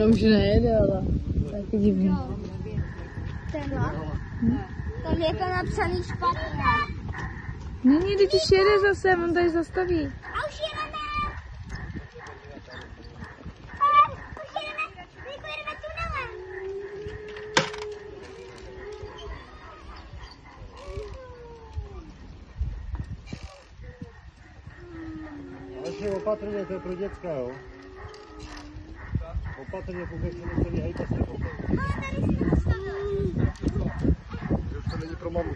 No už nejede, ale taky divný. Tenhle? Tam je to napsaný špatně. Není, teď už jede zase, on tady zastaví. A už jedeme! Ale už jedeme, my pojedeme tunelem. Ale si opatrně, to je pro děcka, jo? Patria побився на і пасти Це мені про маму.